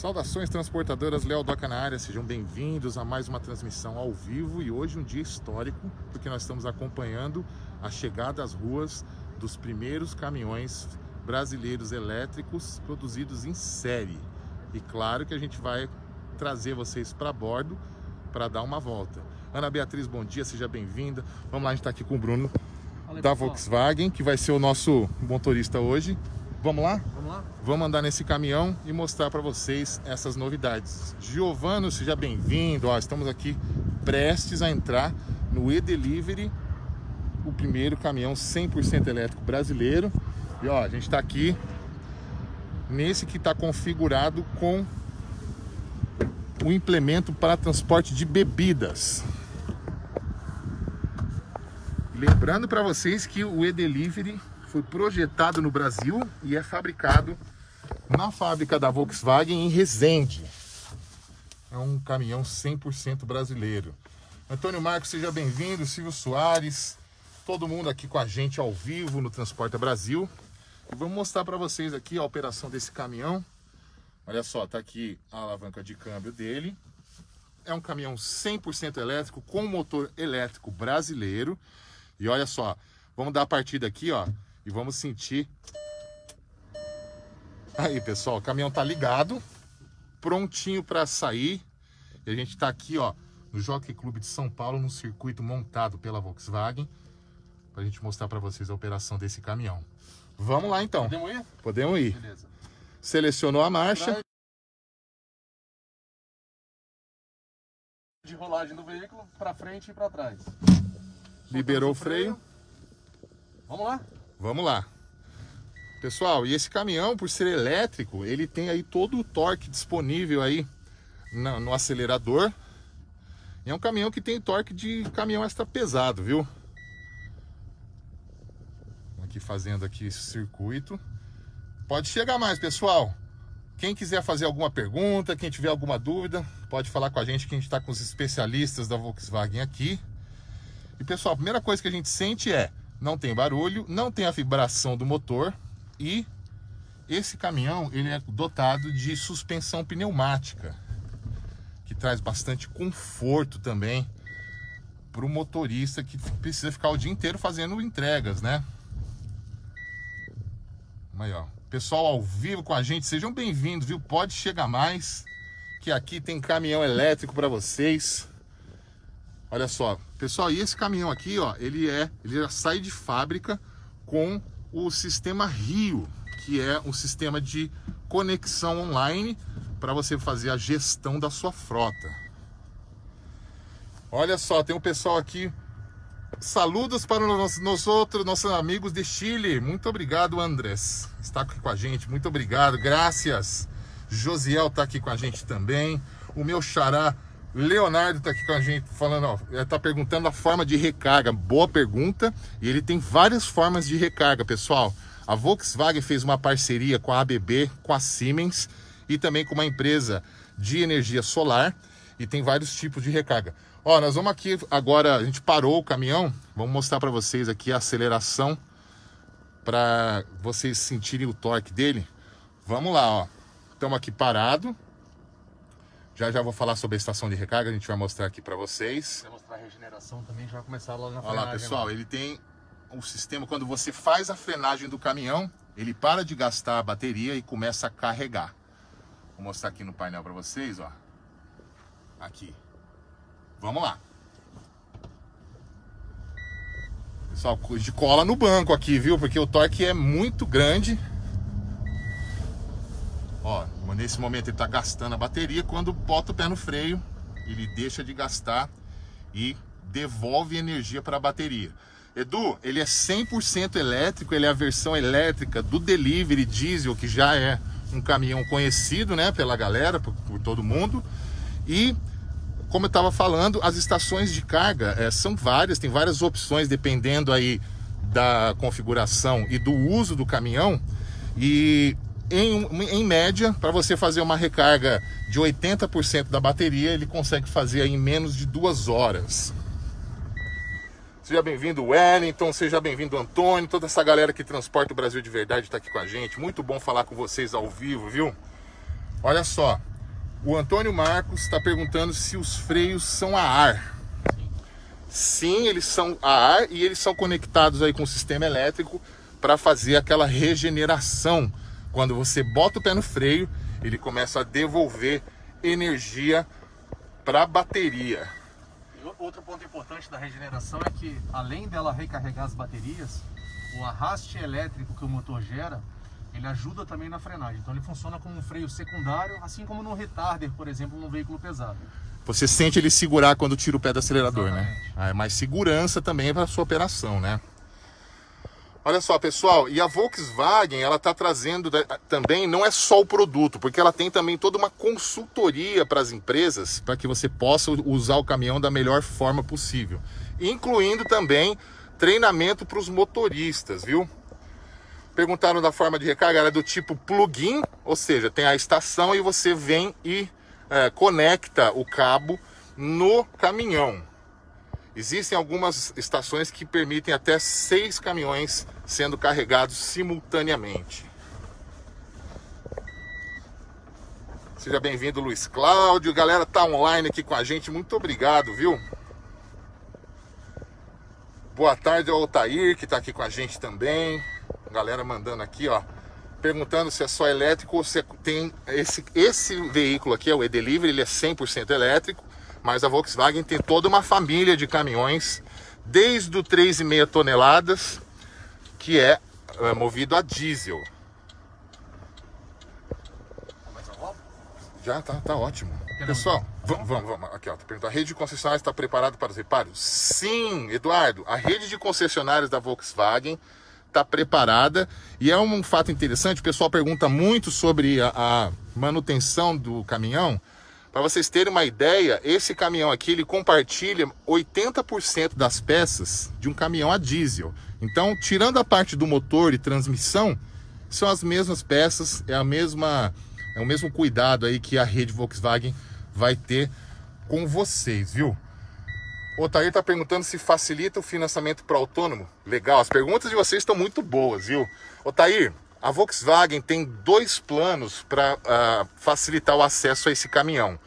Saudações transportadoras, Léo Doca na área, sejam bem-vindos a mais uma transmissão ao vivo e hoje um dia histórico, porque nós estamos acompanhando a chegada às ruas dos primeiros caminhões brasileiros elétricos produzidos em série. E claro que a gente vai trazer vocês para bordo para dar uma volta. Ana Beatriz, bom dia, seja bem-vinda. Vamos lá, a gente está aqui com o Bruno Fala, da pessoal. Volkswagen, que vai ser o nosso motorista hoje. Vamos lá? Vamos lá? Vamos andar nesse caminhão e mostrar para vocês essas novidades. Giovano, seja bem-vindo. Estamos aqui prestes a entrar no E-Delivery, o primeiro caminhão 100% elétrico brasileiro. E ó, a gente está aqui nesse que está configurado com o implemento para transporte de bebidas. Lembrando para vocês que o E-Delivery foi projetado no Brasil e é fabricado na fábrica da Volkswagen em Resende. É um caminhão 100% brasileiro. Antônio Marcos, seja bem-vindo. Silvio Soares, todo mundo aqui com a gente ao vivo no Transporta Brasil. E vamos mostrar para vocês aqui a operação desse caminhão. Olha só, tá aqui a alavanca de câmbio dele. É um caminhão 100% elétrico com motor elétrico brasileiro. E olha só, vamos dar a partida aqui, ó, e vamos sentir. Aí, pessoal, o caminhão tá ligado, prontinho para sair. E a gente tá aqui, ó, no Jockey Clube de São Paulo, no circuito montado pela Volkswagen, pra gente mostrar para vocês a operação desse caminhão. Vamos lá então. Podemos ir? Podemos ir. Beleza. Selecionou a marcha. De rolagem do veículo, para frente e para trás. Liberou o freio. Vamos lá? Vamos lá. Pessoal, e esse caminhão, por ser elétrico, ele tem aí todo o torque disponível aí no acelerador. E é um caminhão que tem torque de caminhão extra pesado, viu? Aqui fazendo aqui esse circuito. Pode chegar mais, pessoal. Quem quiser fazer alguma pergunta, quem tiver alguma dúvida, pode falar com a gente que a gente está com os especialistas da Volkswagen aqui. E pessoal, a primeira coisa que a gente sente é não tem barulho, não tem a vibração do motor e esse caminhão ele é dotado de suspensão pneumática, que traz bastante conforto também para o motorista que precisa ficar o dia inteiro fazendo entregas, né? Ó. Pessoal ao vivo com a gente, sejam bem-vindos, viu? Pode chegar mais, que aqui tem caminhão elétrico para vocês. Olha só, pessoal, e esse caminhão aqui, ó, ele é, ele já sai de fábrica com o sistema Rio, que é um sistema de conexão online para você fazer a gestão da sua frota. Olha só, tem um pessoal aqui. Saludos para os nossos, outros, nossos amigos de Chile. Muito obrigado, Andrés. Está aqui com a gente. Muito obrigado. Graças. Josiel está aqui com a gente também. O meu xará Leonardo está aqui com a gente falando, ó, está perguntando a forma de recarga. Boa pergunta. E ele tem várias formas de recarga, pessoal. A Volkswagen fez uma parceria com a ABB, com a Siemens e também com uma empresa de energia solar e tem vários tipos de recarga. Ó, nós vamos aqui agora, a gente parou o caminhão, vamos mostrar para vocês aqui a aceleração para vocês sentirem o torque dele. Vamos lá, ó. Estamos aqui parado. Já já vou falar sobre a estação de recarga, a gente vai mostrar aqui para vocês. Vai mostrar a regeneração também, já vai começar lá na Olha lá, frenagem, pessoal, ele tem o sistema, quando você faz a frenagem do caminhão, ele para de gastar a bateria e começa a carregar. Vou mostrar aqui no painel para vocês, ó. Aqui. Vamos lá. Pessoal, de cola no banco aqui, viu? Porque o torque é muito grande. Ó, nesse momento ele tá gastando a bateria. Quando bota o pé no freio, ele deixa de gastar e devolve energia para a bateria. Edu, ele é 100% elétrico, ele é a versão elétrica do Delivery Diesel, que já é um caminhão conhecido, né, pela galera, por, por todo mundo. E como eu estava falando, as estações de carga eh, são várias, tem várias opções dependendo aí da configuração e do uso do caminhão. E em, em média, para você fazer uma recarga de 80% da bateria, ele consegue fazer em menos de duas horas. Seja bem-vindo, Wellington, seja bem-vindo, Antônio, toda essa galera que transporta o Brasil de verdade está aqui com a gente. Muito bom falar com vocês ao vivo, viu? Olha só, O Antônio Marcos está perguntando se os freios são a ar. Sim, eles são a ar e eles são conectados aí com o sistema elétrico para fazer aquela regeneração. Quando você bota o pé no freio, ele começa a devolver energia para a bateria. Outro ponto importante da regeneração é que, além dela recarregar as baterias, o arraste elétrico que o motor gera, ele ajuda também na frenagem. Então ele funciona como um freio secundário, assim como no retarder, por exemplo, num veículo pesado. Você sente ele segurar quando tira o pé do acelerador, né? Exatamente. né? Ah, é mais segurança também para sua operação, né? Olha só, pessoal, e a Volkswagen, ela está trazendo também, não é só o produto, porque ela tem também toda uma consultoria para as empresas, para que você possa usar o caminhão da melhor forma possível, incluindo também treinamento para os motoristas, viu? Perguntaram da forma de recarga, ela é do tipo plug-in, ou seja, tem a estação e você vem e é, conecta o cabo no caminhão. Existem algumas estações que permitem até seis caminhões sendo carregados simultaneamente. Seja bem-vindo, Luiz Cláudio. Galera, tá online aqui com a gente. Muito obrigado, viu? Boa tarde ao Altair, que tá aqui com a gente também. Galera mandando aqui, ó. Perguntando se é só elétrico ou se tem esse, esse veículo aqui, é o E-Delivery, ele é 100% elétrico mas a Volkswagen tem toda uma família de caminhões, desde o 3,5 toneladas, que é, é movido a diesel. Já tá, tá ótimo. Pessoal, vamos, vamos, vamos. Aqui, ó, tá perguntando, a rede de concessionários está preparada para os reparos? Sim, Eduardo, a rede de concessionários da Volkswagen está preparada e é um fato interessante. O pessoal pergunta muito sobre a, a manutenção do caminhão. Para vocês terem uma ideia, esse caminhão aqui ele compartilha 80% das peças de um caminhão a diesel. Então, tirando a parte do motor e transmissão, são as mesmas peças, é a mesma é o mesmo cuidado aí que a rede Volkswagen vai ter com vocês, viu? O Otair tá perguntando se facilita o financiamento para autônomo. Legal, as perguntas de vocês estão muito boas, viu? Otair, a Volkswagen tem dois planos para uh, ah, facilitar o acesso a esse caminhão.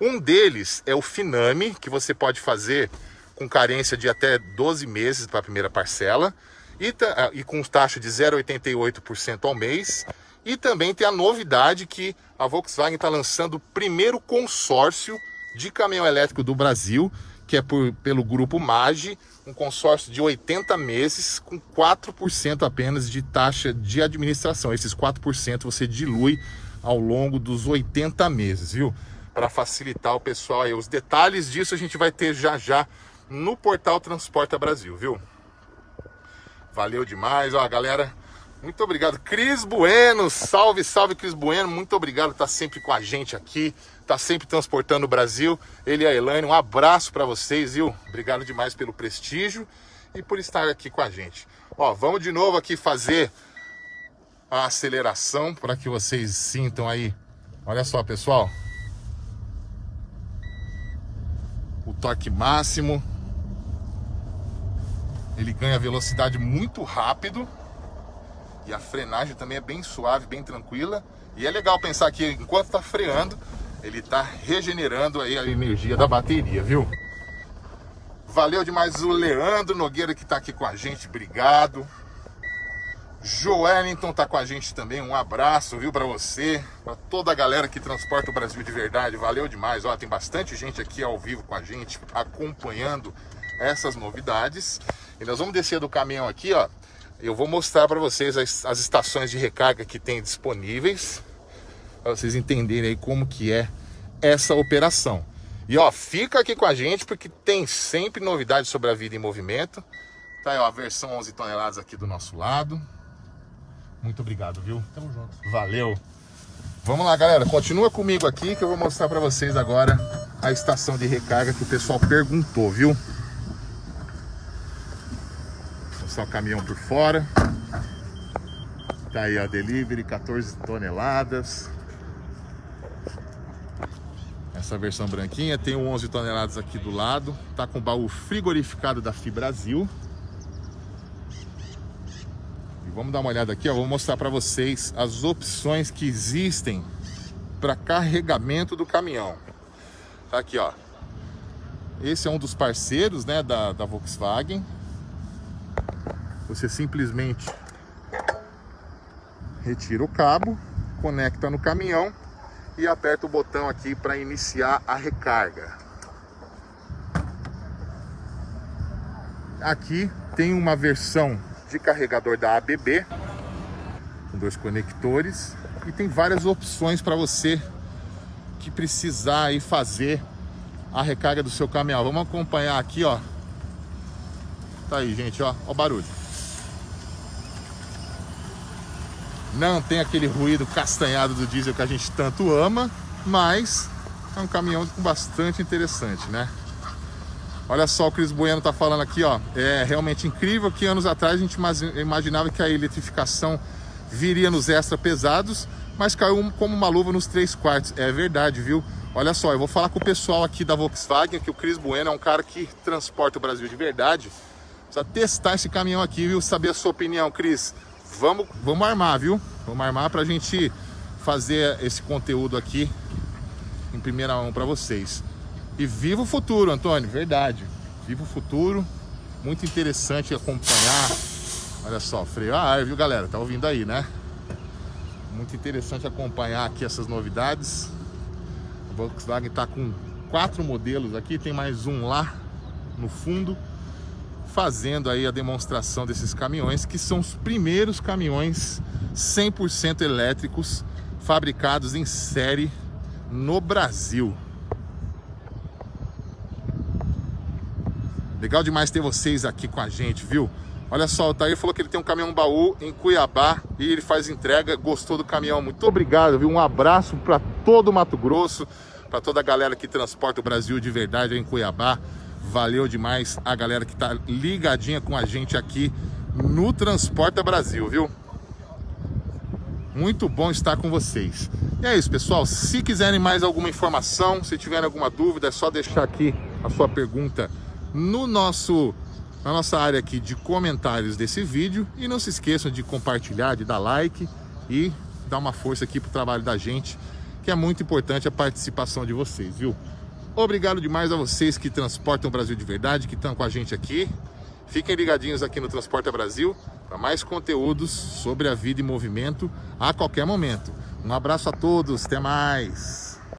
Um deles é o Finame, que você pode fazer com carência de até 12 meses para a primeira parcela e, uh, e com taxa de 0,88% ao mês. E também tem a novidade que a Volkswagen está lançando o primeiro consórcio de caminhão elétrico do Brasil, que é por, pelo grupo MAGE, um consórcio de 80 meses com 4% apenas de taxa de administração. Esses 4% você dilui ao longo dos 80 meses, viu? Para facilitar o pessoal aí. Os detalhes disso a gente vai ter já já no portal Transporta Brasil, viu? Valeu demais, ó, galera. Muito obrigado. Cris Bueno, salve, salve Cris Bueno. Muito obrigado por estar sempre com a gente aqui, tá sempre transportando o Brasil. Ele e a Elaine, um abraço para vocês, viu? Obrigado demais pelo prestígio e por estar aqui com a gente. Ó, vamos de novo aqui fazer a aceleração para que vocês sintam aí. Olha só, pessoal. O torque máximo. Ele ganha velocidade muito rápido e a frenagem também é bem suave, bem tranquila. E é legal pensar que enquanto está freando, ele está regenerando aí a energia da bateria, viu? Valeu demais o Leandro Nogueira que está aqui com a gente, obrigado. Joelinton tá com a gente também, um abraço, viu, para você, para toda a galera que transporta o Brasil de verdade, valeu demais. Ó, tem bastante gente aqui ao vivo com a gente, acompanhando essas novidades. E nós vamos descer do caminhão aqui, ó, eu vou mostrar para vocês as, as, estações de recarga que tem disponíveis para vocês entenderem aí como que é essa operação. E ó, fica aqui com a gente porque tem sempre novidades sobre a vida em movimento. Tá aí ó, a versão 11 toneladas aqui do nosso lado. Muito obrigado, viu? Tamo junto. Valeu. Vamos lá, galera. Continua comigo aqui que eu vou mostrar para vocês agora a estação de recarga que o pessoal perguntou, viu? só caminhão por fora. Tá aí a delivery, 14 toneladas. Essa versão branquinha tem o 11 toneladas aqui do lado. Tá com baú frigorificado da Fibrasil. E vamos dar uma olhada aqui, ó. Vou mostrar para vocês as opções que existem para carregamento do caminhão. Tá aqui, ó. Esse é um dos parceiros, né, da, da Volkswagen. Você simplesmente retira o cabo, conecta no caminhão e aperta o botão aqui para iniciar a recarga. Aqui tem uma versão de carregador da ABB com dois conectores e tem várias opções para você que precisar aí fazer a recarga do seu caminhão. Vamos acompanhar aqui, ó. Tá aí, gente, ó, ó o barulho. Não tem aquele ruído castanhado do diesel que a gente tanto ama, mas é um caminhão bastante interessante, né? Olha só o Cris Bueno tá falando aqui, ó. É realmente incrível que anos atrás a gente imaginava que a eletrificação viria nos extra pesados, mas caiu como uma luva nos três quartos. É verdade, viu? Olha só, eu vou falar com o pessoal aqui da Volkswagen, que o Cris Bueno é um cara que transporta o Brasil de verdade. Precisa testar esse caminhão aqui, viu? Saber a sua opinião, Cris. Vamos, vamos armar, viu? Vamos armar pra gente fazer esse conteúdo aqui em primeira mão para vocês. E viva o futuro, Antônio, verdade. Viva o futuro. Muito interessante acompanhar. Olha só, freio a ar, viu, galera? Tá ouvindo aí, né? Muito interessante acompanhar aqui essas novidades. A Volkswagen está com quatro modelos aqui, tem mais um lá no fundo, fazendo aí a demonstração desses caminhões, que são os primeiros caminhões 100% elétricos fabricados em série no Brasil. Legal demais ter vocês aqui com a gente, viu? Olha só, o Tair falou que ele tem um caminhão baú em Cuiabá e ele faz entrega, gostou do caminhão. Muito obrigado, viu? Um abraço para todo o Mato Grosso, para toda a galera que transporta o Brasil de verdade em Cuiabá. Valeu demais a galera que tá ligadinha com a gente aqui no Transporta Brasil, viu? Muito bom estar com vocês. E é isso, pessoal. Se quiserem mais alguma informação, se tiverem alguma dúvida, é só deixar aqui a sua pergunta no nosso na nossa área aqui de comentários desse vídeo e não se esqueçam de compartilhar, de dar like e dar uma força aqui pro trabalho da gente, que é muito importante a participação de vocês, viu? Obrigado demais a vocês que transportam o Brasil de verdade, que estão com a gente aqui. Fiquem ligadinhos aqui no Transporta Brasil para mais conteúdos sobre a vida e movimento a qualquer momento. Um abraço a todos, até mais!